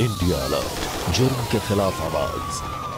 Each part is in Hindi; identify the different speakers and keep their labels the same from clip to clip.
Speaker 1: इंडिया अलर्ट जुर्म के खिलाफ आवाज़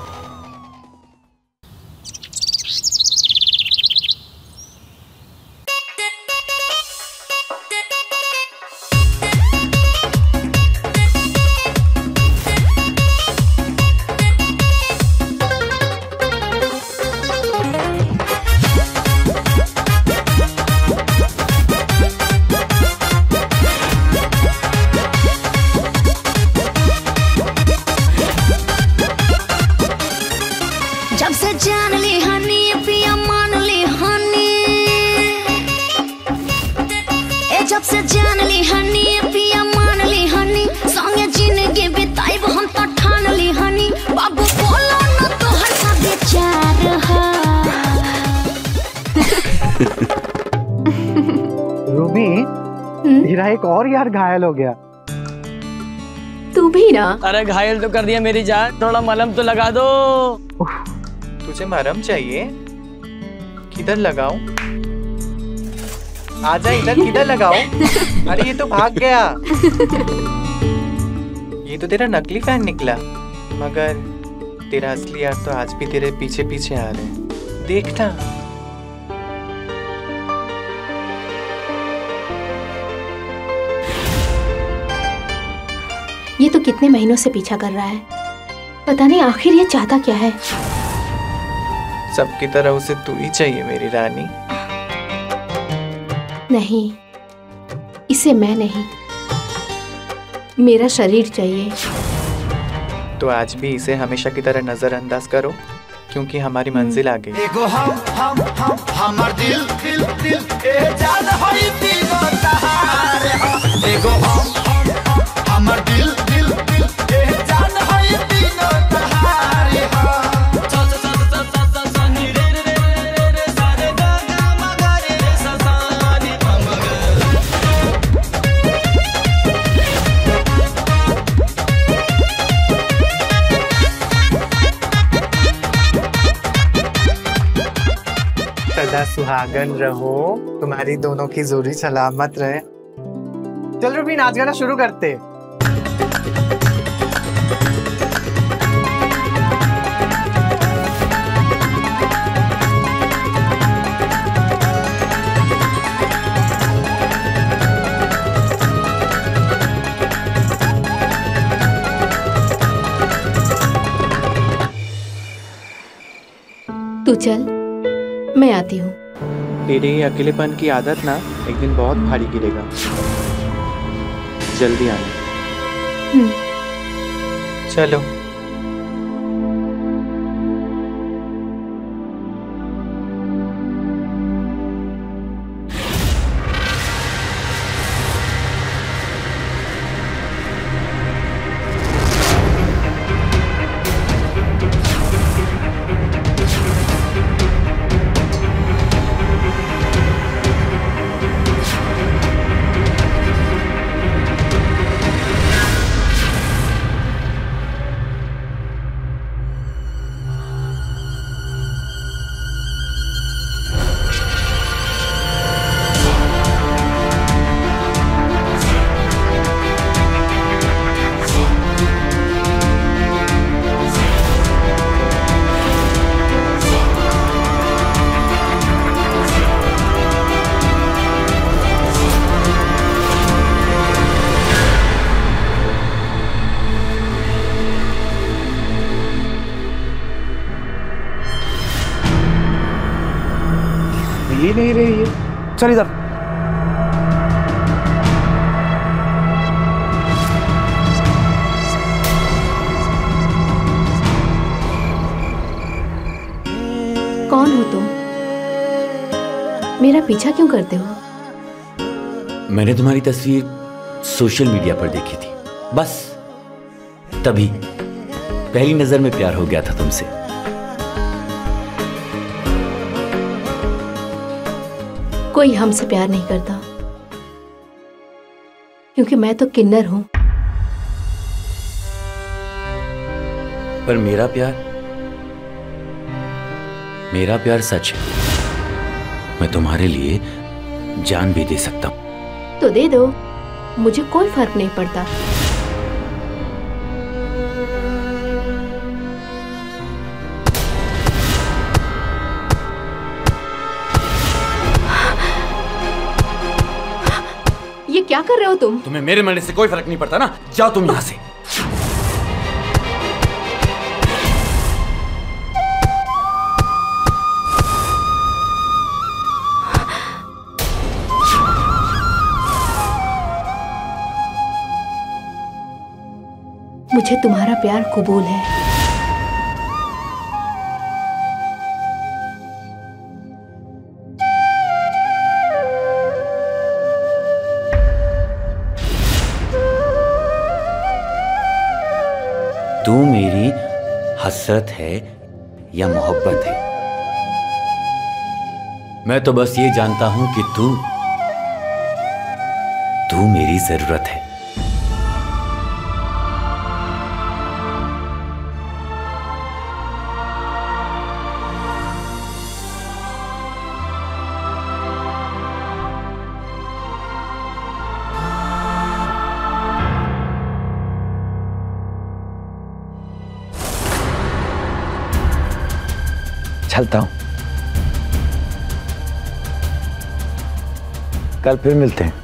Speaker 2: घायल हो गया।
Speaker 3: तू भी ना।
Speaker 4: अरे घायल तो कर दिया मेरी जान। थोड़ा मलहम तो लगा दो।
Speaker 5: तुझे मरहम चाहिए। किधर लगाऊँ? आजा इधर किधर लगाओ अरे ये तो भाग गया। ये तो तेरा नकली फ़ैन निकला। मगर तेरा असली यार तो आज भी तेरे पीछे पीछे आ रहे देखना।
Speaker 3: ये तो कितने महीनों से पीछा कर रहा है। पता नहीं आखिर ये चाहता क्या है।
Speaker 5: सबकी तरह उसे तू ही चाहिए मेरी रानी।
Speaker 3: नहीं इसे मैं नहीं। मेरा शरीर चाहिए।
Speaker 5: तो आज भी इसे हमेशा की तरह नजरअंदाज करो क्योंकि हमारी मंजिल आ गई
Speaker 6: हम हम हम हमर दिल दिल दिल ए जान होई हम एगो हम
Speaker 5: सदा सुहागन रहो। तुम्हारी दोनों की जोड़ी सलामत रहे। चल रूबी नाच गाना शुरू करते।
Speaker 3: तू चल, मैं आती हूँ
Speaker 5: तेरे ये अकेलेपन की आदत ना एक दिन बहुत भारी गिरेगा जल्दी आना। चलो।
Speaker 2: चल इधर।
Speaker 3: कौन हो तुम? मेरा पीछा क्यों करते हो?
Speaker 7: मैंने तुम्हारी तस्वीर सोशल मीडिया पर देखी थी। बस तभी। पहली नज़र में प्यार हो गया था तुमसे।
Speaker 3: कोई हमसे प्यार नहीं करता। क्योंकि मैं तो किन्नर हूँ।
Speaker 7: पर मेरा प्यार मेरा प्यार सच है। मैं तुम्हारे लिए जान भी दे सकता हूँ।
Speaker 3: तो दे दो मुझे कोई फ़र्क नहीं पड़ता। क्या कर रहे हो तुम?
Speaker 7: तुम्हें मेरे मरने से कोई फ़र्क नहीं पड़ता ना। जाओ तुम यहाँ से।
Speaker 3: मुझे तुम्हारा प्यार कबूल है।
Speaker 7: तू मेरी हसरत है या मोहब्बत है? मैं तो बस ये जानता हूँ कि तू तू मेरी ज़रूरत है।
Speaker 8: चलता हूँ। कल फिर मिलते हैं।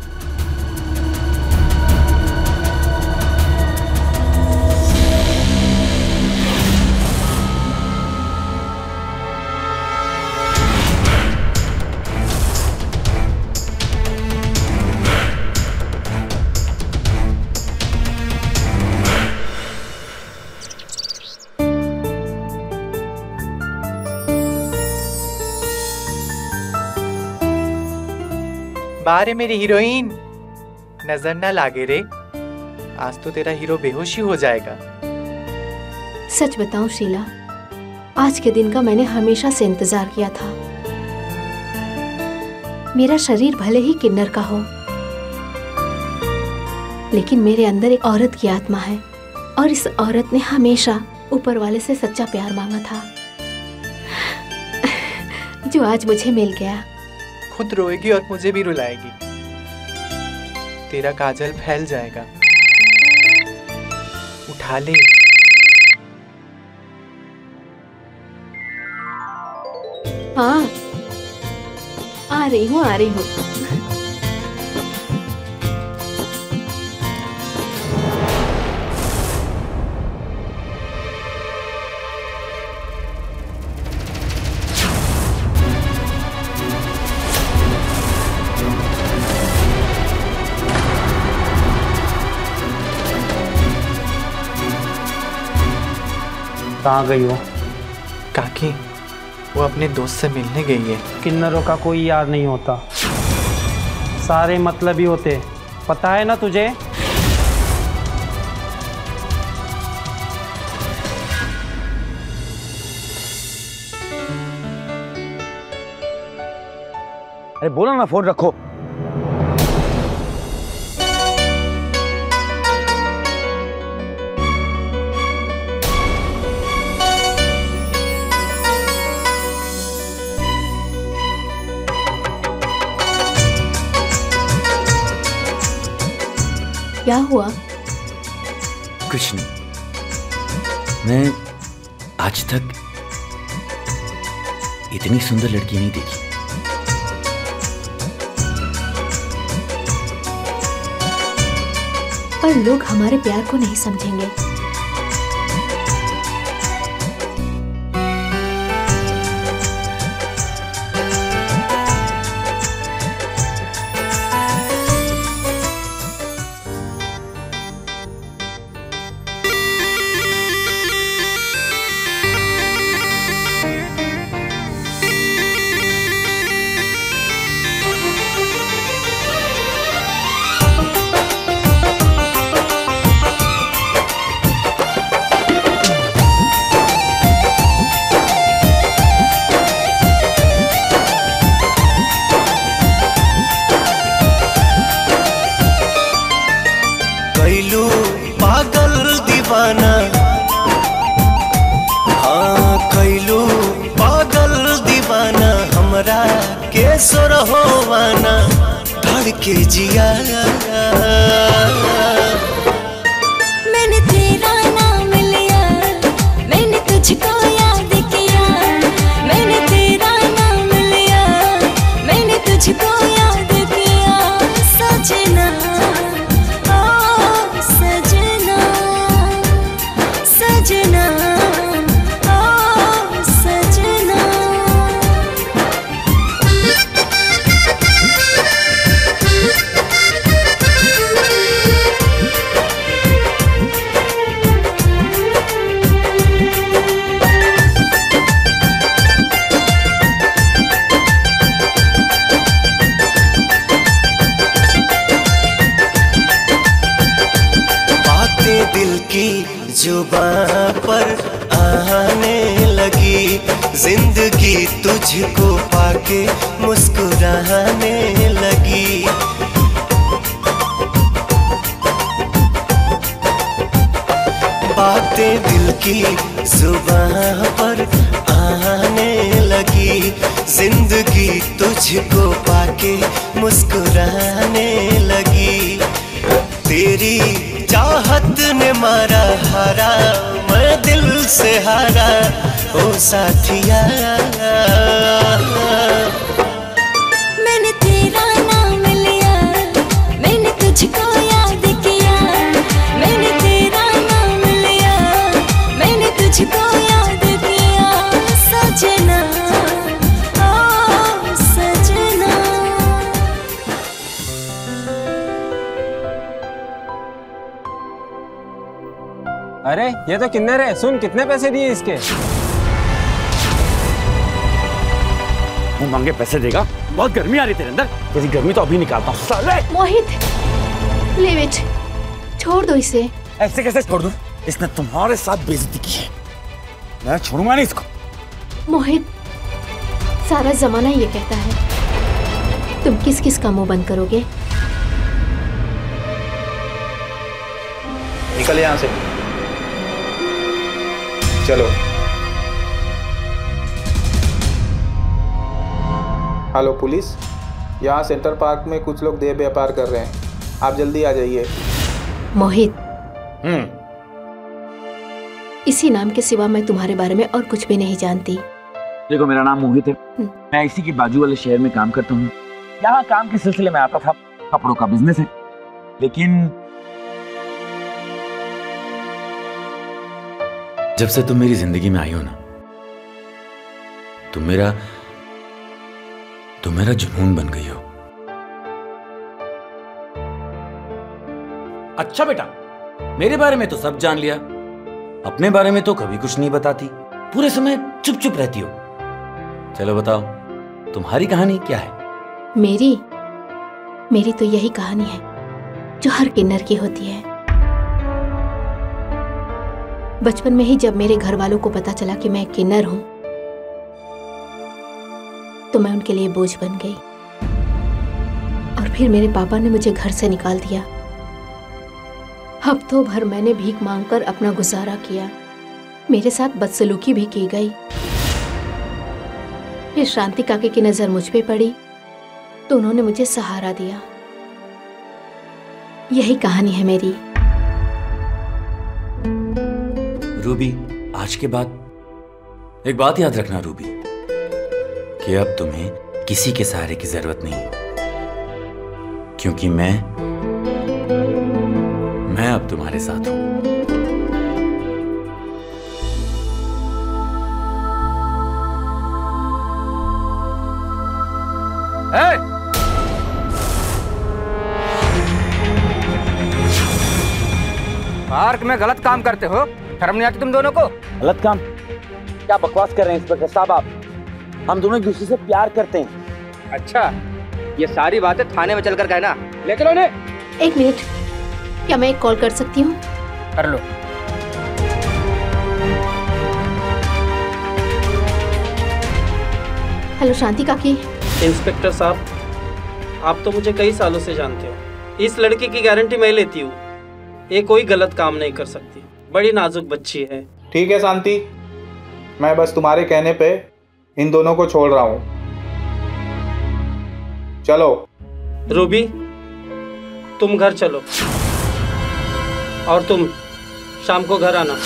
Speaker 5: बारे मेरी हीरोइन। नज़र ना लागे रे। आज तो तेरा हीरो बेहोश हो जाएगा।
Speaker 3: सच बताऊँ, शीला, आज के दिन का मैंने हमेशा से इंतज़ार किया था। मेरा शरीर भले ही किन्नर का हो, लेकिन मेरे अंदर एक औरत की आत्मा है, और इस औरत ने हमेशा ऊपर वाले से सच्चा प्यार मांगा था। जो आज मुझे मिल गया
Speaker 5: खुद रोएगी और मुझे भी रुलाएगी। तेरा काजल फैल जाएगा। उठा ले।
Speaker 3: हाँ। आ रही हूँ, आ रही हूँ।
Speaker 9: कहाँ गई हो?
Speaker 5: काकी वो अपने दोस्त से मिलने गई है।
Speaker 9: किन्नरों का कोई यार नहीं होता। सारे मतलब ही होते। पता है ना तुझे?
Speaker 8: अरे बोलो ना फ़ोन रखो।
Speaker 7: आज तक इतनी सुंदर लड़की नहीं देखी।
Speaker 3: पर लोग हमारे प्यार को नहीं समझेंगे।
Speaker 10: सुर होवाना धड़ के जिया।
Speaker 11: तुझको
Speaker 10: पाके मुस्कुराने लगी। बातें दिल की जुबां पर आने लगी। ज़िंदगी तुझको पाके मुस्कुराने लगी। तेरी चाहत ने मारा हारा मैं से हारा ओ साथिया।
Speaker 12: ये तो किन्नर है। सुन कितने पैसे दिए इसके?
Speaker 8: मुँह मांगे पैसे देगा? बहुत गर्मी आ रही तेरे अंदर। तेरी गर्मी तो अभी निकालता हूँ। साले!
Speaker 3: मोहित इट छोड़ दो इसे।
Speaker 8: ऐसे कैसे छोड़ दूँ? इसने तुम्हारे साथ बेइज्जती की है। मैं छोड़ूँगा नहीं इसको।
Speaker 3: मोहित सारा जमाना ये कहता है। तुम किस किस का मुँह बंद करोगे?
Speaker 13: निकल यहाँ से। चलो। हेलो पुलिस यहाँ सेंटर पार्क में कुछ लोग देह व्यापार कर रहे हैं। आप जल्दी आ जाइए।
Speaker 3: मोहित।
Speaker 8: हम्म।
Speaker 3: इसी नाम के सिवा मैं तुम्हारे बारे में और कुछ भी नहीं जानती।
Speaker 8: देखो मेरा नाम मोहित है। मैं इसी के बाजू वाले शहर में काम करता हूँ। यहाँ काम के सिलसिले में आता था कपड़ों का बिज़नेस है। लेकिन
Speaker 7: जब से तुम मेरी ज़िंदगी में आई हो ना तुम मेरा तुम मेरा जुनून बन गई हो। अच्छा बेटा मेरे बारे में तो सब जान लिया। अपने बारे में तो कभी कुछ नहीं बताती। पूरे समय चुप चुप रहती हो। चलो बताओ तुम्हारी कहानी क्या है?
Speaker 3: मेरी मेरी तो यही कहानी है जो हर किन्नर की होती है। बचपन में ही जब मेरे घर वालों को पता चला कि मैं किन्नर हूँ तो मैं उनके लिए बोझ बन गई। और फिर मेरे पापा ने मुझे घर से निकाल दिया। हफ्तों भर मैंने भीख मांगकर अपना गुजारा किया। मेरे साथ बदसलूकी भी की गई। फिर शांति काके की नज़र मुझ पे पड़ी तो उन्होंने मुझे सहारा दिया। यही कहानी है मेरी।
Speaker 7: रूबी, आज के बाद एक बात याद रखना रूबी, कि अब तुम्हें किसी के सहारे की ज़रूरत नहीं क्योंकि मैं मैं अब तुम्हारे साथ हूँ।
Speaker 12: पार्क में गलत काम करते हो? शर्म नहीं आती तुम दोनों को?
Speaker 8: गलत काम। क्या बकवास कर रहे हैं इंस्पेक्टर साहब आप हम दोनों एक दूसरे से प्यार करते हैं।
Speaker 12: अच्छा ये सारी बातें थाने में चलकर कहना। ले चलो ने
Speaker 3: एक मिनट। क्या मैं एक कॉल कर सकती हूँ?
Speaker 12: कर लो।
Speaker 3: हेलो शांति काकी।
Speaker 9: इंस्पेक्टर साहब आप तो मुझे कई सालों से जानते हो। इस लड़की की गारंटी मैं लेती हूँ। ये कोई गलत काम नहीं कर सकती। बड़ी नाजुक बच्ची है।
Speaker 13: ठीक है शांति। मैं बस तुम्हारे कहने पे इन दोनों को छोड़ रहा हूँ। चलो।
Speaker 9: रूबी तुम घर चलो। और तुम शाम को घर आना।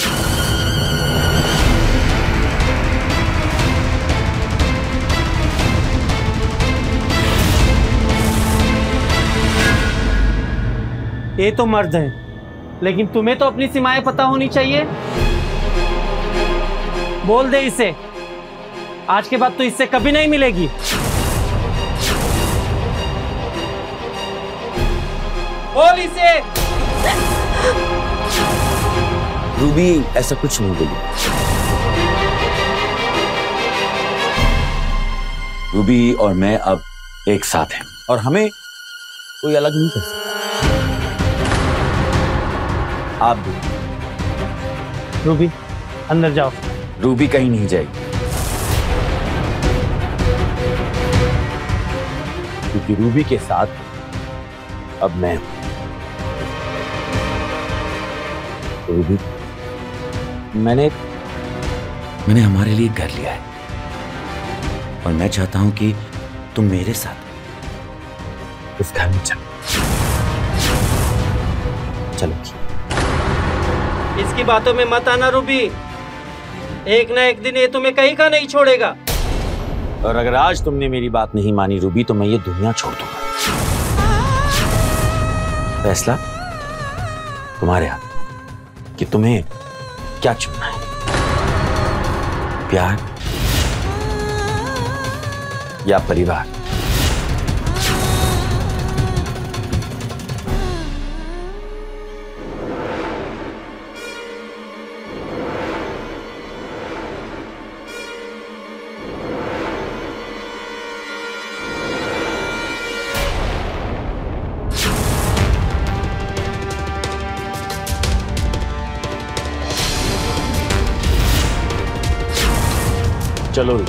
Speaker 9: ये तो मर्द है। लेकिन तुम्हें तो अपनी सीमाएँ पता होनी चाहिए। बोल दे इसे। आज के बाद तो इससे कभी नहीं मिलेगी। बोल इसे।
Speaker 8: रूबी, ऐसा कुछ नहीं बोली। रूबी और मैं अब एक साथ हैं। और हमें कोई अलग नहीं कर सकता। आप भी।
Speaker 9: रूबी अंदर जाओ।
Speaker 8: रूबी कहीं नहीं जाएगी। क्योंकि रूबी के साथ अब मैं हूँ। रूबी मैंने मैंने हमारे लिए घर लिया है। और मैं चाहता हूँ कि तुम मेरे साथ इस घर में चलो। चलो
Speaker 9: इसकी बातों में मत आना, रूबी। एक ना एक दिन ये तुम्हें कहीं का नहीं छोड़ेगा।
Speaker 8: और अगर आज तुमने मेरी बात नहीं मानी, रूबी तो मैं ये दुनिया छोड़ दूँगा। फैसला तुम्हारे हाथ कि तुम्हें क्या चुनना है? प्यार या परिवार? चलो।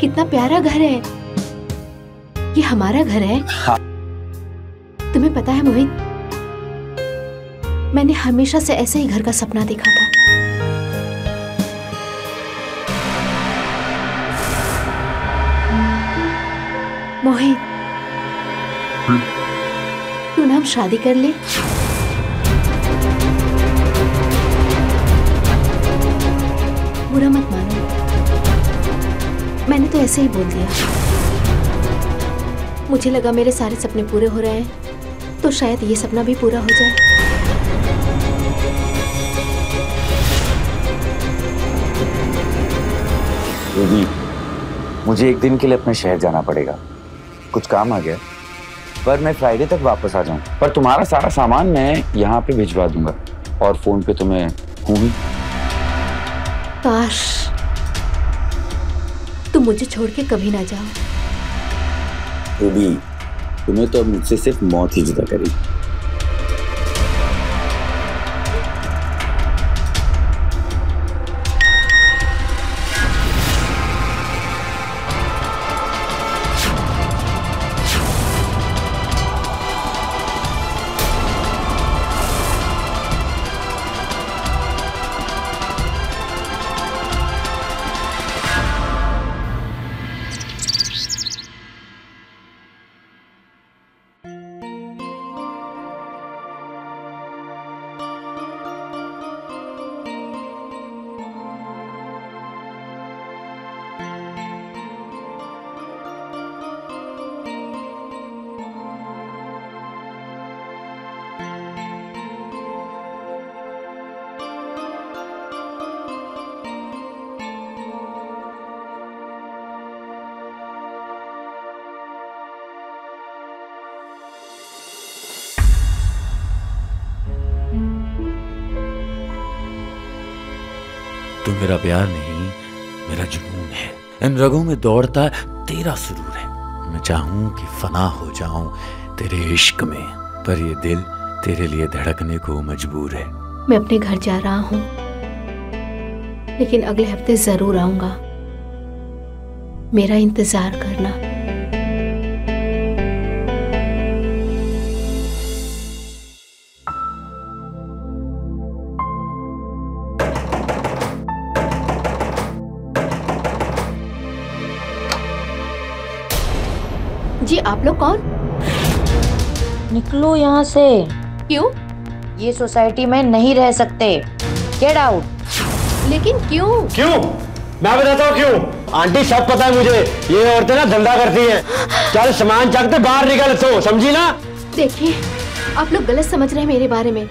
Speaker 3: कितना प्यारा घर है। ये हमारा घर है?
Speaker 8: हाँ।
Speaker 3: तुम्हें पता है मोहित? मैंने हमेशा से ऐसे ही घर का सपना देखा था। मोहित। क्यों ना हम शादी कर ले। बुरा मत मानो। मैंने तो ऐसे ही बोल दिया। मुझे लगा मेरे सारे सपने पूरे हो रहे हैं। तो शायद ये सपना भी पूरा हो जाए।
Speaker 8: रूबी मुझे एक दिन के लिए अपने शहर जाना पड़ेगा। कुछ काम आ गया। पर मैं फ्राइडे तक वापस आ जाऊँ। पर तुम्हारा सारा सामान मैं यहाँ पे भिजवा दूँगा। और फ़ोन पे तुम्हें हूँ ही।
Speaker 3: काश तुम मुझे छोड़ के कभी ना जाओ।
Speaker 8: रूबी तुम्हें तो अब मुझसे सिर्फ़ मौत ही जुदा करेगी। तू मेरा प्यार नहीं, मेरा जुनून है। इन रगों में दौड़ता तेरा सुरूर है। मैं चाहूँ कि फना हो जाऊँ तेरे इश्क में, पर ये दिल तेरे लिए धड़कने को मजबूर है।
Speaker 3: मैं अपने घर जा रहा हूँ, लेकिन अगले हफ़्ते ज़रूर आऊँगा। मेरा इंतज़ार करना।
Speaker 14: यहाँ से।
Speaker 3: क्यों?
Speaker 14: ये सोसाइटी में नहीं रह सकते। गेट आउट
Speaker 3: लेकिन क्यों?
Speaker 15: क्यों? मैं बताता हूँ क्यों? आंटी सब पता है मुझे। ये औरतें ना धंधा करती हैं। चल सामान चकते बाहर निकल। तो समझी ना?
Speaker 3: देखिए आप लोग गलत समझ रहे हैं मेरे बारे में।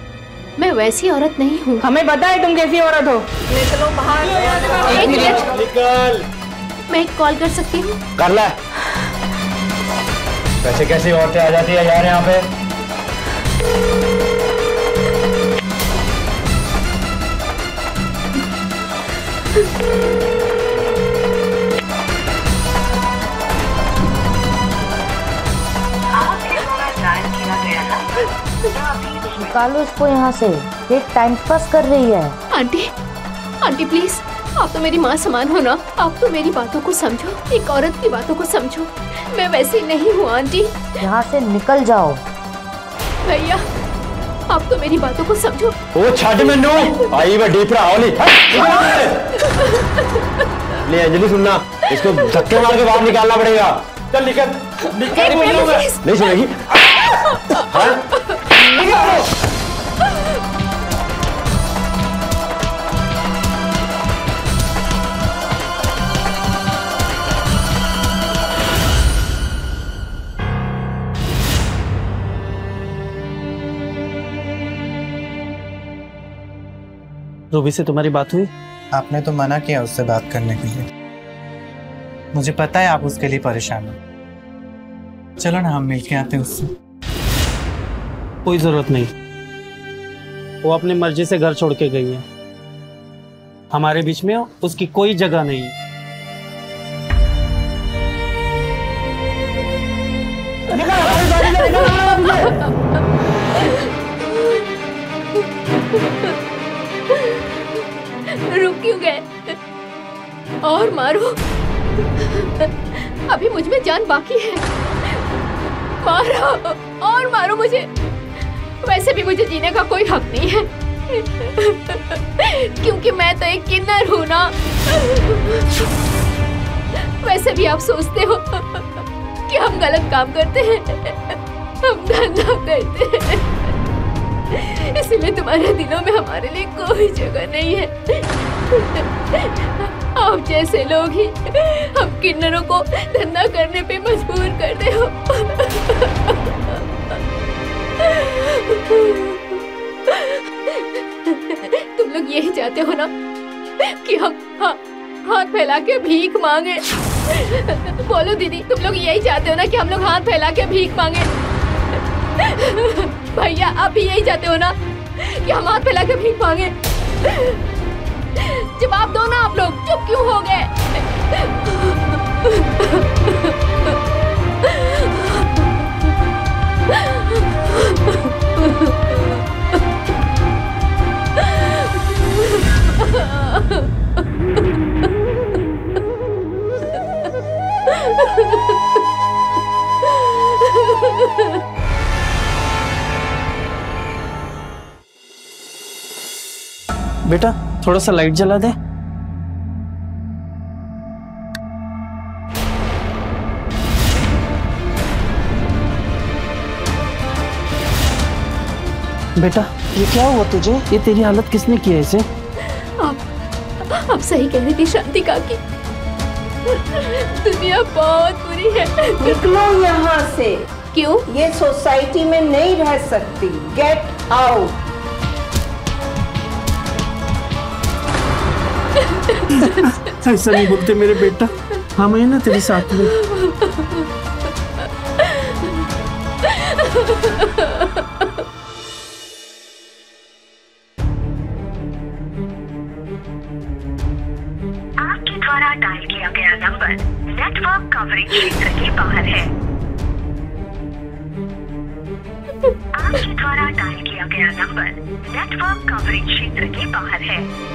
Speaker 3: मैं वैसी औरत नहीं हूँ।
Speaker 16: हमें पता है तुम कैसी औरत हो।
Speaker 3: निकलो। बाहर एक मिनट
Speaker 15: निकल
Speaker 3: मैं कॉल कर सकती हूँ?
Speaker 15: कर ले। कैसे कैसी औरतें आ जाती है यार यहाँ पे?
Speaker 14: निकालो इसको यहाँ से। ये टाइम पास कर रही है।
Speaker 3: आंटी आंटी प्लीज़ आप तो मेरी माँ समान हो ना। आप तो मेरी बातों को समझो एक औरत की बातों को समझो। मैं वैसी नहीं हूँ आंटी।
Speaker 14: यहाँ से निकल जाओ।
Speaker 3: भैया आप तो मेरी बातों को समझो।
Speaker 15: ओ छट आई वे डीप भरा ले अंजलि सुनना। इसको धक्के मार के बाहर निकालना पड़ेगा। चल निकल। निकल नहीं सुनेगी? हाँ?
Speaker 9: रूबी से तुम्हारी बात हुई?
Speaker 5: आपने तो मना किया उससे बात करने के लिए। मुझे पता है आप उसके लिए परेशान हो। चलो ना हम मिलके आते हैं उससे।
Speaker 9: कोई ज़रूरत नहीं। वो अपनी मर्ज़ी से घर छोड़ के गई है। हमारे बीच में उसकी कोई जगह नहीं। है
Speaker 3: क्यों गए? और मारो। अभी मुझमें जान बाकी है। मारो। और मारो मुझे। वैसे भी मुझे जीने का कोई हक नहीं है। क्योंकि मैं तो एक किन्नर हूँ ना। वैसे भी आप सोचते हो कि हम गलत काम करते हैं। हम धंधा करते हैं। इसलिए तुम्हारे दिलों में हमारे लिए कोई जगह नहीं है। आप जैसे लोग ही हम किन्नरों को धंधा करने पे मजबूर करते हो। तुम लोग यही चाहते हो ना कि हम हाथ फैला के भीख मांगे? बोलो दीदी, तुम लोग यही चाहते हो ना कि हम लोग हाथ फैला के भीख मांगे? भैया, आप भी यही चाहते हो ना कि हम हाथ फैला के भीख मांगे? जवाब दो ना आप लोग, चुप क्यों हो गए?
Speaker 9: बेटा थोड़ा सा लाइट जला दे। बेटा ये क्या हुआ तुझे? ये तेरी हालत किसने की है इसे?
Speaker 3: आप आप सही कह रही थी शांति काकी दुनिया बहुत बुरी है।
Speaker 16: निकलो यहाँ से।
Speaker 3: क्यों?
Speaker 16: ये सोसाइटी में नहीं रह सकती। गेट आउट
Speaker 9: ऐसा नहीं बोलते मेरे बेटा। हम हैं ना तेरे साथ में
Speaker 17: आपके द्वारा डायल किया गया नंबर नेटवर्क कवरेज क्षेत्र के बाहर है। आपके द्वारा डायल किया गया नंबर नेटवर्क कवरेज क्षेत्र के बाहर है।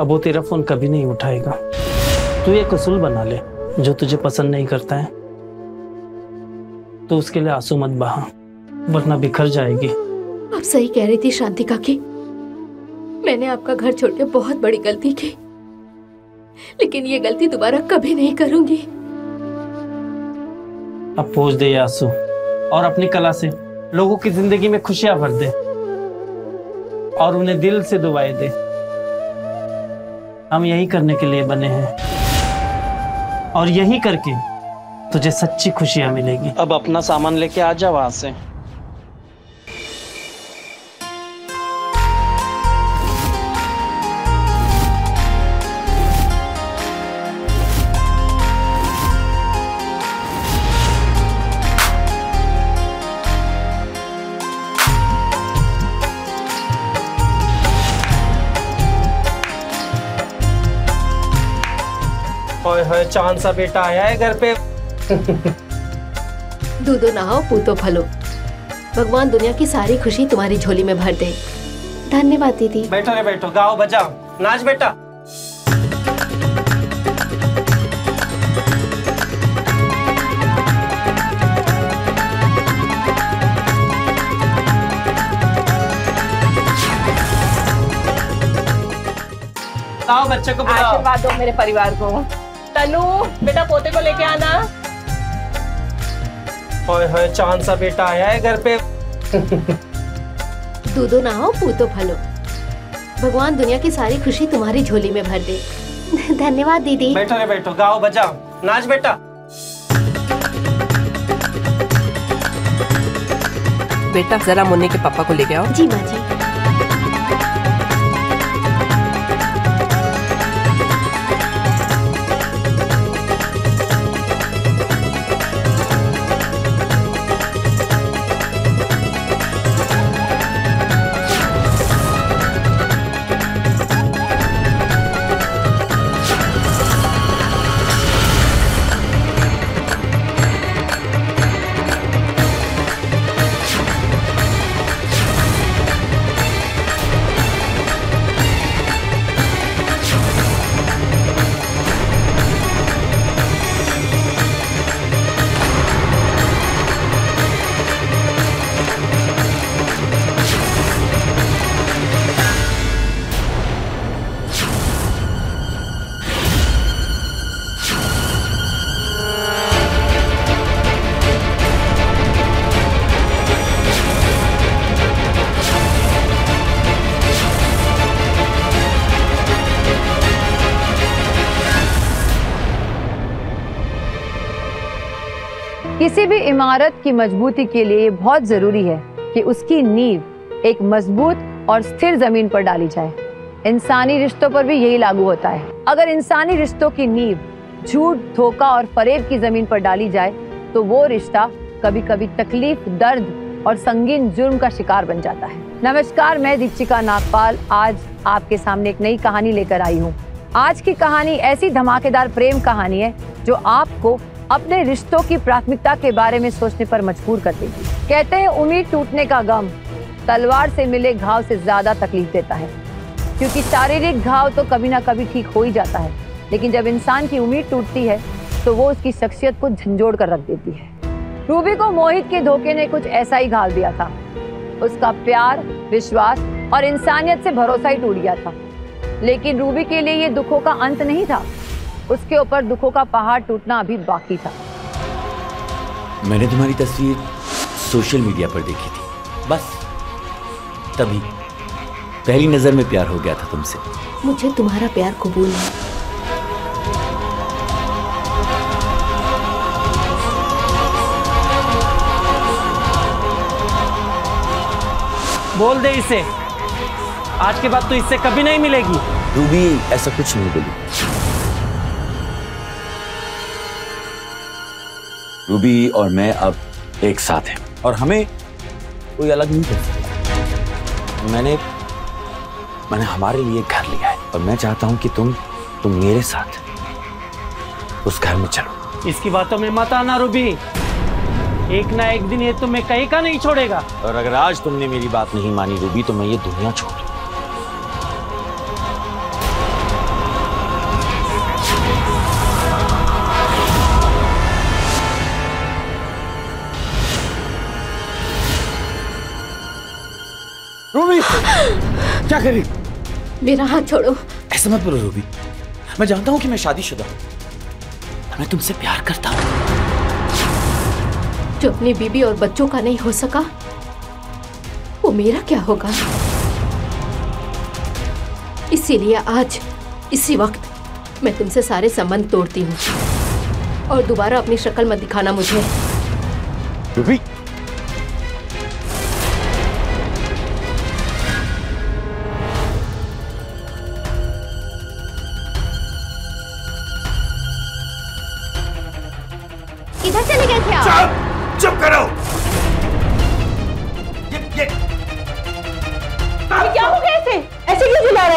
Speaker 9: अब वो तेरा फ़ोन कभी नहीं उठाएगा। तू ये कसूल बना ले जो तुझे पसंद नहीं करता है। तो उसके लिए आँसू मत बहा वरना बिखर जाएगी।
Speaker 3: आप सही कह रही थी शांति काकी। मैंने आपका घर छोड़ के बहुत बड़ी गलती की। लेकिन ये गलती दोबारा कभी नहीं करूँगी।
Speaker 9: अब पोज दे आँसू और अपनी कला से लोगों की ज़िंदगी में खुशियाँ भर दे और उन्हें दिल से दुआएँ दे। हम यही करने के लिए बने हैं। और यही करके तुझे सच्ची खुशियाँ मिलेगी। अब अपना सामान लेके आ जा वहाँ से। ओए चाँद सा बेटा आया है घर पे।
Speaker 3: दूधो नहाओ पूतो फलो। भगवान दुनिया की सारी खुशी तुम्हारी झोली में भर दे। धन्यवाद दीदी।
Speaker 9: बैठो रे बैठो। गाओ बजाओ। नाच बेटा। आओ बच्चे को बुलाओ।
Speaker 16: आशीर्वाद दो मेरे परिवार को। तनु बेटा पोते को लेके आना।
Speaker 9: ओए होए चाँद सा बेटा आया है घर पे।
Speaker 3: दूधो नहाओ पूतो फलो। भगवान दुनिया की सारी खुशी तुम्हारी झोली में भर दे। धन्यवाद दीदी।
Speaker 9: बैठो रे बैठो गाओ बजाओ। नाच बेटा।
Speaker 16: बेटा जरा मुन्नी के पापा को लेके आओ।
Speaker 3: जी माँ जी।
Speaker 14: इमारत की मजबूती के लिए बहुत ज़रूरी है कि उसकी नींव एक मज़बूत और स्थिर ज़मीन पर डाली जाए। इंसानी रिश्तों पर भी यही लागू होता है। अगर इंसानी रिश्तों की नींव झूठ, धोखा और फरेब की ज़मीन पर डाली जाए तो वो रिश्ता कभी कभी तकलीफ़, दर्द और संगीन जुर्म का शिकार बन जाता है। नमस्कार, मैं दीपिका नागपाल। आज आपके सामने एक नई कहानी लेकर आई हूँ। आज की कहानी ऐसी धमाकेदार प्रेम कहानी है जो आपको अपने रिश्तों की प्राथमिकता के बारे में सोचने पर मजबूर कर देगी कहते हैं, उम्मीद टूटने का गम तलवार से मिले घाव से ज़्यादा तकलीफ़ देता है। क्योंकि शारीरिक घाव तो कभी ना कभी ठीक हो ही जाता है। लेकिन जब इंसान की उम्मीद टूटती है तो वो उसकी शख्सियत को झंझोड़ कर रख देती है। रूबी को मोहित के धोखे ने कुछ ऐसा ही घाल दिया था। उसका प्यार, विश्वास और इंसानियत से भरोसा ही टूट गया था। लेकिन रूबी के लिए ये दुखों का अंत नहीं था। उसके ऊपर दुखों का पहाड़ टूटना अभी बाकी था।
Speaker 7: मैंने तुम्हारी तस्वीर सोशल मीडिया पर देखी थी। बस तभी। पहली नज़र में प्यार हो गया था तुमसे।
Speaker 3: मुझे तुम्हारा प्यार कबूल है।
Speaker 9: बोल दे इसे। आज के बाद तो इससे कभी नहीं मिलेगी।
Speaker 7: रूबी ऐसा कुछ नहीं बोली। रूबी और मैं अब एक साथ हैं। और हमें कोई अलग नहीं कर सकता। मैंने मैंने हमारे लिए घर लिया है। और मैं चाहता हूँ कि तुम तुम मेरे साथ उस घर में चलो।
Speaker 9: इसकी बातों में मत आना रूबी। एक ना एक दिन ये तुम्हें कहीं का नहीं छोड़ेगा।
Speaker 7: और अगर आज तुमने मेरी बात नहीं मानी रूबी तो मैं ये दुनिया छोड़
Speaker 8: क्या करी
Speaker 3: मेरा हाथ छोड़ो।
Speaker 7: ऐसा मत बोलो रूबी। मैं जानता हूँ कि मैं शादीशुदा हूँ मैं तुमसे प्यार करता हूँ।
Speaker 3: जो अपनी बीबी और बच्चों का नहीं हो सका वो मेरा क्या होगा? इसीलिए आज इसी वक्त मैं तुमसे सारे संबंध तोड़ती हूँ। और दोबारा अपनी शक्ल मत दिखाना मुझे।
Speaker 7: रूबी।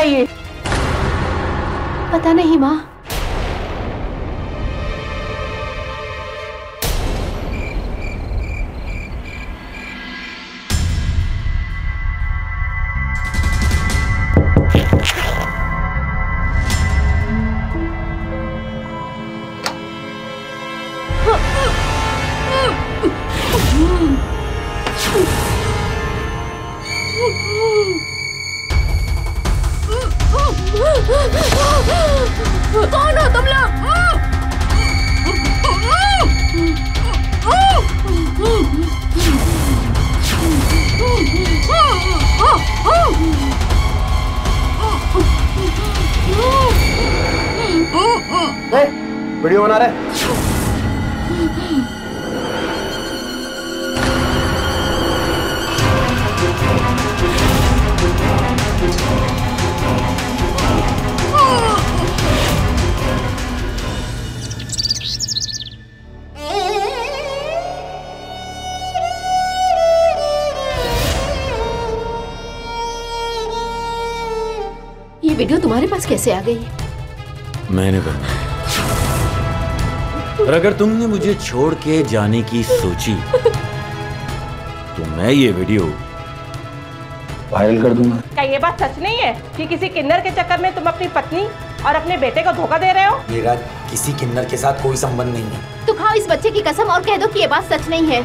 Speaker 16: ये
Speaker 3: पता नहीं माँ। पास कैसे आ गई?
Speaker 7: मैंने बनाया। और अगर तुमने मुझे छोड़ के जाने की सोची तो मैं ये वीडियो वायरल कर दूँगा।
Speaker 16: क्या ये बात सच नहीं है कि किसी किन्नर के चक्कर में तुम अपनी पत्नी और अपने बेटे को धोखा दे रहे हो?
Speaker 18: मेरा किसी किन्नर के साथ कोई संबंध नहीं है।
Speaker 3: तो खाओ इस बच्चे की कसम और कह दो कि ये बात सच नहीं है।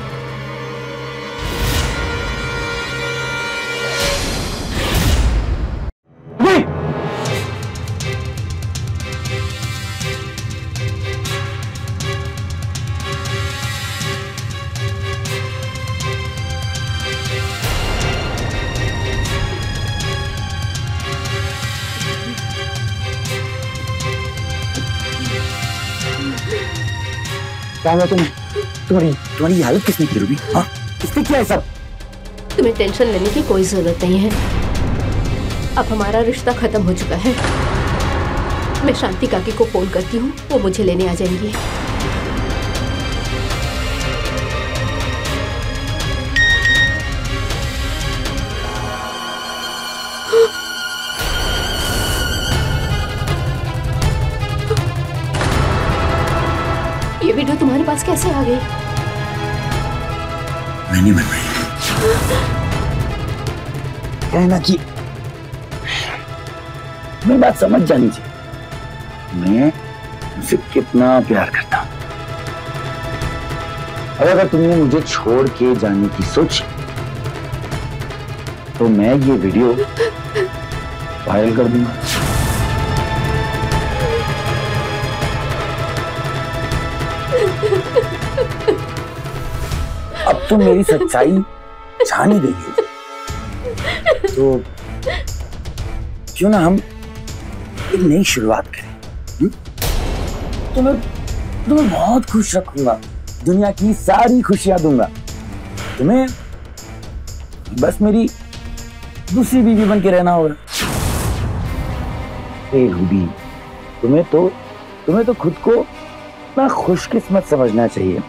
Speaker 8: क्या हुआ तुम्हें। तुम्हारी तुम्हारी हालत किसने की रूबी? हाँ? किसने किया है सब?
Speaker 3: तुम्हें टेंशन लेने की कोई ज़रूरत नहीं है। अब हमारा रिश्ता खत्म हो चुका है। मैं शांति काकी को फ़ोन करती हूँ, वो मुझे लेने आ जाएँगी। कैसे आ गई?
Speaker 8: मैंने बनवाई कहना कि मैं बात समझ जानी चाहिए मैं उसे कितना प्यार करता हूँ। और अगर तुमने मुझे छोड़ के जाने की सोची तो मैं ये वीडियो वायरल कर दूँगा। तुम मेरी सच्चाई जान ही गई हो तो क्यों ना हम एक नई शुरुआत करें? तुम्हें तुम्हें बहुत खुश रखूँगा, दुनिया की सारी खुशियाँ दूँगा। तुम्हें बस मेरी दूसरी बीवी बन के रहना होगा। तुम्हें तो तुम्हें तो खुद को इतना खुशकिस्मत समझना चाहिए।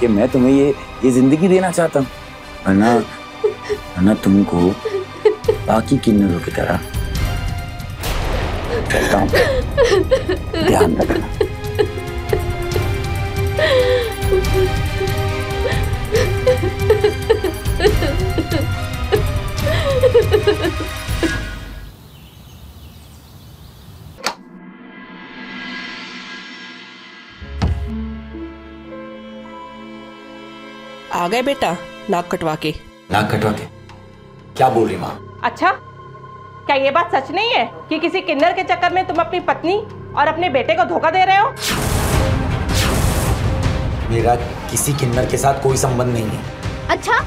Speaker 8: कि मैं तुम्हें ये ये ज़िंदगी देना चाहता हूँ। वरना वरना तुमको बाकी किन्नरों की तरह। कहता हूँ। ध्यान रखना।
Speaker 16: आ गए बेटा? नाक कटवा के।
Speaker 18: नाक कटवा के? क्या बोल रही माँ?
Speaker 16: अच्छा क्या ये बात सच नहीं है कि किसी किन्नर के चक्कर में तुम अपनी पत्नी और अपने बेटे को धोखा दे रहे हो?
Speaker 18: मेरा किसी किन्नर के साथ कोई संबंध नहीं है।
Speaker 3: अच्छा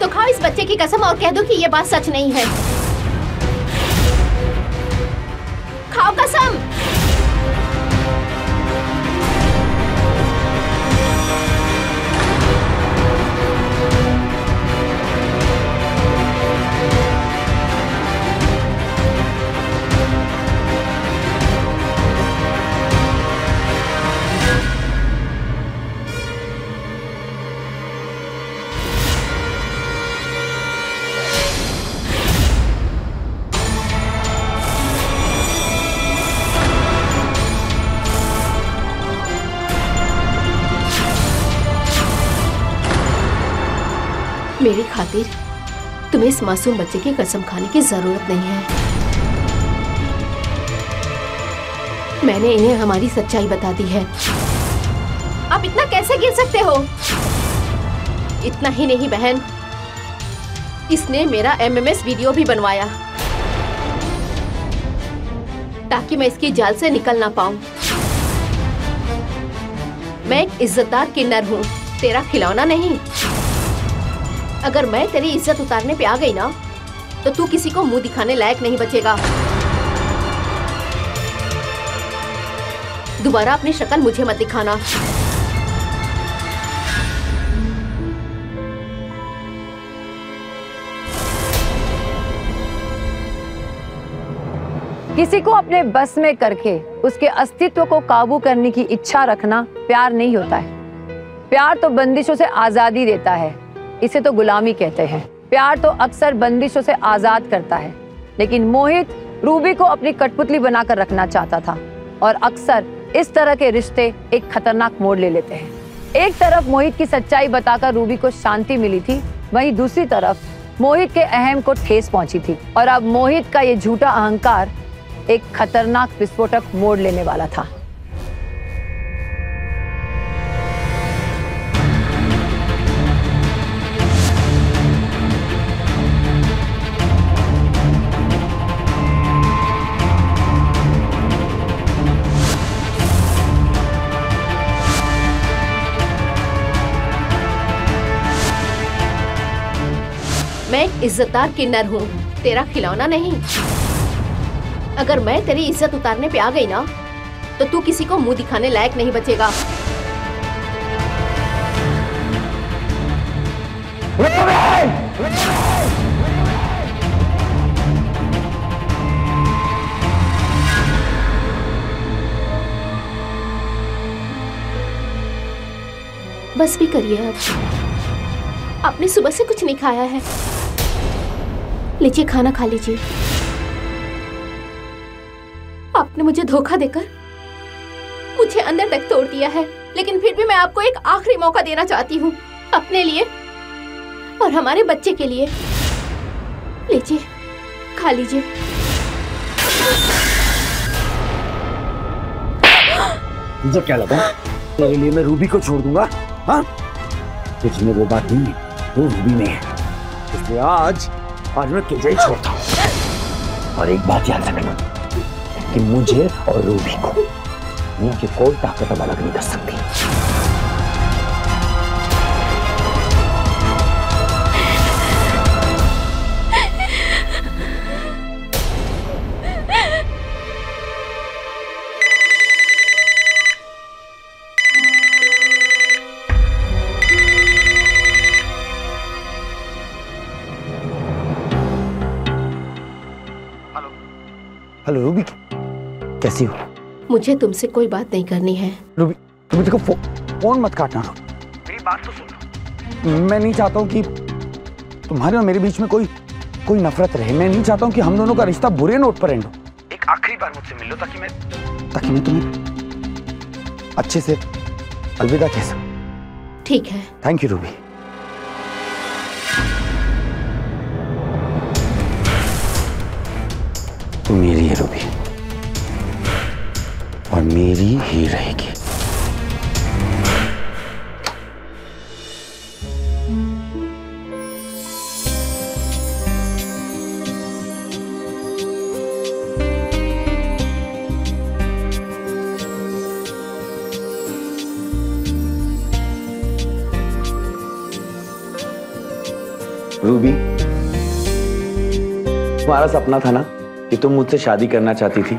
Speaker 3: तो खाओ इस बच्चे की कसम और कह दो कि ये बात सच नहीं है। तुम्हें इस मासूम बच्चे की कसम खाने की ज़रूरत नहीं है। मैंने इन्हें हमारी सच्चाई बता दी है। आप इतना कैसे गिर सकते हो? इतना ही नहीं, बहन। इसने मेरा एमएमएस वीडियो भी बनवाया। ताकि मैं इसकी जाल से निकल ना पाऊँ। मैं एक इज्जतदार किन्नर हूँ। तेरा खिलौना नहीं। अगर मैं तेरी इज़्ज़त उतारने पे आ गई ना तो तू किसी को मुँह दिखाने लायक नहीं बचेगा। दोबारा अपनी शक्ल मुझे मत दिखाना।
Speaker 14: किसी को अपने बस में करके उसके अस्तित्व को काबू करने की इच्छा रखना प्यार नहीं होता है। प्यार तो बंदिशों से आज़ादी देता है। इसे तो गुलामी कहते हैं। प्यार तो अक्सर बंदिशों से आज़ाद करता है, लेकिन मोहित रूबी को अपनी कठपुतली बनाकर रखना चाहता था और अक्सर इस तरह के रिश्ते एक खतरनाक मोड़ ले लेते हैं। एक तरफ़ मोहित की सच्चाई बताकर रूबी को शांति मिली थी, वहीं दूसरी तरफ़ मोहित के अहम को ठेस पहुँची थी और अब मोहित का ये झूठा अहंकार एक खतरनाक विस्फोटक मोड़ लेने वाला था।
Speaker 3: मैं एक इज्जतदार किन्नर हूँ। तेरा खिलौना नहीं। अगर मैं तेरी इज़्ज़त उतारने पे आ गई ना तो तू किसी को मुँह दिखाने लायक नहीं बचेगा। बस भी करिए अब आपने सुबह से कुछ नहीं खाया है। लीजिए, खाना खा लीजिए। आपने मुझे धोखा देकर मुझे अंदर तक तोड़ दिया है, लेकिन फिर भी मैं आपको एक आखिरी मौका देना चाहती हूँ, अपने लिए और हमारे बच्चे के लिए। लीजिए, खा लीजिए।
Speaker 8: तुझे क्या लगा? तेरे लिए मैं रूबी को छोड़ दूँगा? हाँ? तुझ में वो बात नहीं वो रूबी में है। इसलिए आज आज मैं तुझे ही छोड़ता हूँ। और एक बात याद रखना कि मुझे और रूबी को दुनिया की कोई ताकत अलग नहीं कर सकती। हेलो रूबी कैसी हो?
Speaker 3: मुझे तुमसे कोई बात नहीं करनी है।
Speaker 8: रूबी रूबी देखो फो, फ़ोन मत काटना। मेरी बात तो सुनो। मैं नहीं चाहता हूँ कि तुम्हारे और मेरे बीच में कोई कोई नफरत रहे। मैं नहीं चाहता हूँ कि हम दोनों का रिश्ता बुरे नोट पर एंड हो। एक आखिरी बार मुझसे मिलो ताकि मैं ताकि मैं तुम्हें अच्छे से अलविदा कह सकूँ।
Speaker 3: ठीक है।
Speaker 8: Thank you Ruby. तू मेरी ही रहेगी। रूबी तुम्हारा सपना था ना कि तुम मुझसे शादी करना चाहती थी?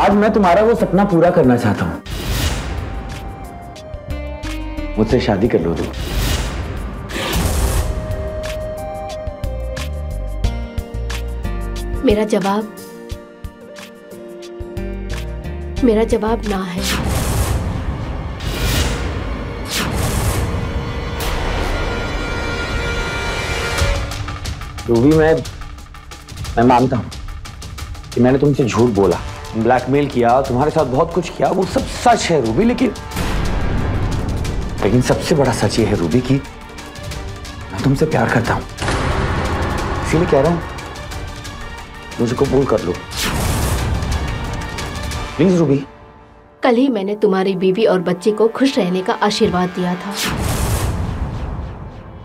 Speaker 8: आज मैं तुम्हारा वो सपना पूरा करना चाहता हूँ। मुझसे शादी कर लो तुम।
Speaker 3: मेरा जवाब मेरा जवाब ना है।
Speaker 8: रूबी मैं मैं मानता हूँ कि मैंने तुमसे झूठ बोला। ब्लैकमेल किया तुम्हारे साथ बहुत कुछ किया वो सब सच है रूबी लेकिन लेकिन सबसे बड़ा सच ये है रूबी की मैं तुमसे प्यार करता हूँ। इसीलिए कह रहा हूँ मुझे कबूल कर लो। Please Ruby.
Speaker 3: कल ही मैंने तुम्हारी बीवी और बच्चे को खुश रहने का आशीर्वाद दिया था।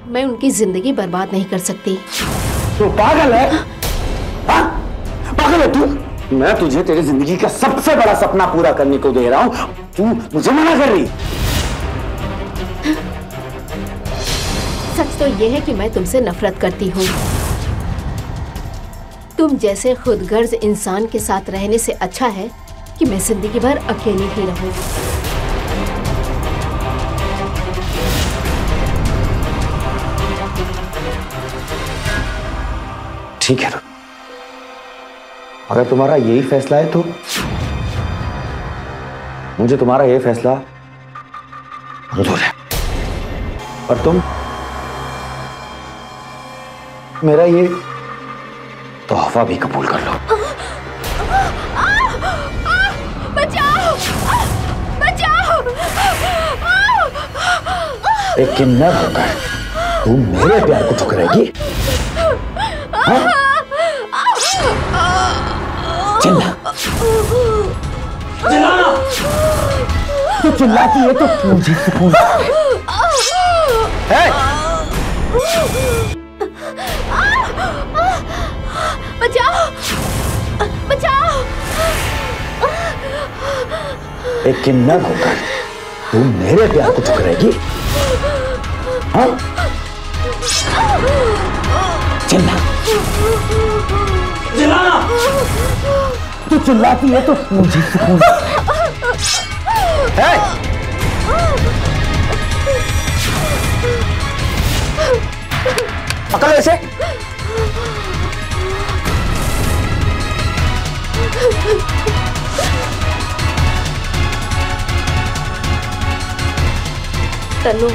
Speaker 3: मैं उनकी ज़िंदगी बर्बाद नहीं कर सकती।
Speaker 8: तो पागल है? हाँ? पागल है तू? मैं तुझे तेरी ज़िंदगी का सबसे बड़ा सपना पूरा करने को दे रहा हूँ। तू मुझे मना कर रही।
Speaker 3: सच तो यह है कि मैं तुमसे नफरत करती हूँ। तुम जैसे खुदगर्ज इंसान के साथ रहने से अच्छा है कि मैं ज़िंदगी भर अकेली ही रहूँ।
Speaker 8: ठीक है अगर तुम्हारा यही फैसला है तो? मुझे तुम्हारा यह फैसला मंजूर है। और तुम? मेरा ये तोहफा भी कबूल कर लो।
Speaker 19: बचाओ! बचाओ!
Speaker 8: एक किन्नर होकर तू मेरे प्यार को ठुकराएगी? हाँ? चिल्ला। चिल्लाना तू चिल्लाती है तो मुझे सुकून है
Speaker 19: बचाओ। बचाओ।
Speaker 8: एक किन्नर होकर तू मेरे प्यार को ठुकराएगी। हाँ? चिल्ला। चिल्लाना तू चिल्लाती है तो मुझे सुकून है पकड़ ऐसे
Speaker 3: तनु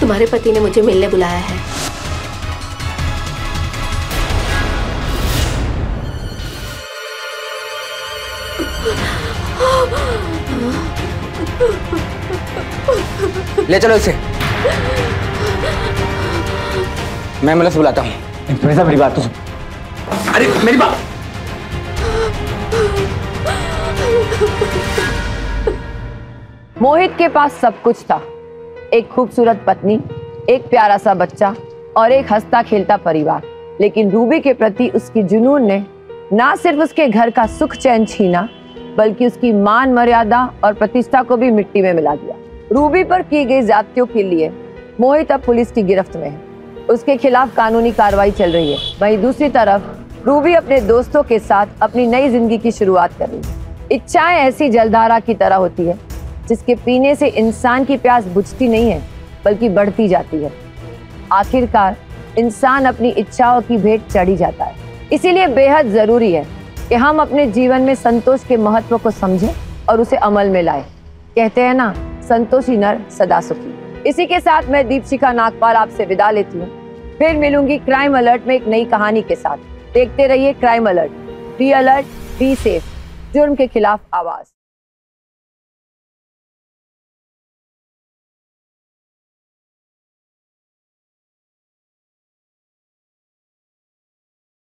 Speaker 3: तुम्हारे पति ने मुझे मिलने बुलाया है।
Speaker 12: ले चलो इसे। मैं एंबुलेंस बुलाता हूँ।
Speaker 8: इंस्पेक्टर मेरी बात तो सुन।
Speaker 12: अरे मेरी बात
Speaker 14: मोहित के पास सब कुछ था। एक खूबसूरत पत्नी एक प्यारा सा बच्चा और एक हंसता खेलता परिवार। लेकिन रूबी के प्रति उसकी जुनून ने ना सिर्फ़ उसके घर का सुख चैन छीना बल्कि उसकी मान मर्यादा और प्रतिष्ठा को भी मिट्टी में मिला दिया। रूबी पर की गई जातियों के लिए मोहित अब पुलिस की गिरफ्त में है। उसके खिलाफ कानूनी कार्रवाई चल रही है। वहीं दूसरी तरफ़, रूबी अपने दोस्तों के साथ अपनी नई ज़िंदगी की शुरुआत कर रही है। इच्छाएँ ऐसी जलधारा की तरह होती है, जिसके पीने से इंसान की प्यास बुझती नहीं है, बल्कि बढ़ती जाती है। आखिरकार, इंसान अपनी इच्छाओं की भेंट चढ़ी जाता है। इसीलिए बेहद ज़रूरी है कि हम अपने जीवन में संतोष के महत्व को समझें और उसे अमल में लाएँ। कहते हैं ना संतोषी नर सदा सुखी। इसी के साथ मैं दीपशिखा नागपाल आपसे विदा लेती हूँ। फिर मिलूँगी क्राइम अलर्ट में एक नई कहानी के साथ। देखते रहिए crime alert be alert be safe जुर्म के खिलाफ आवाज़।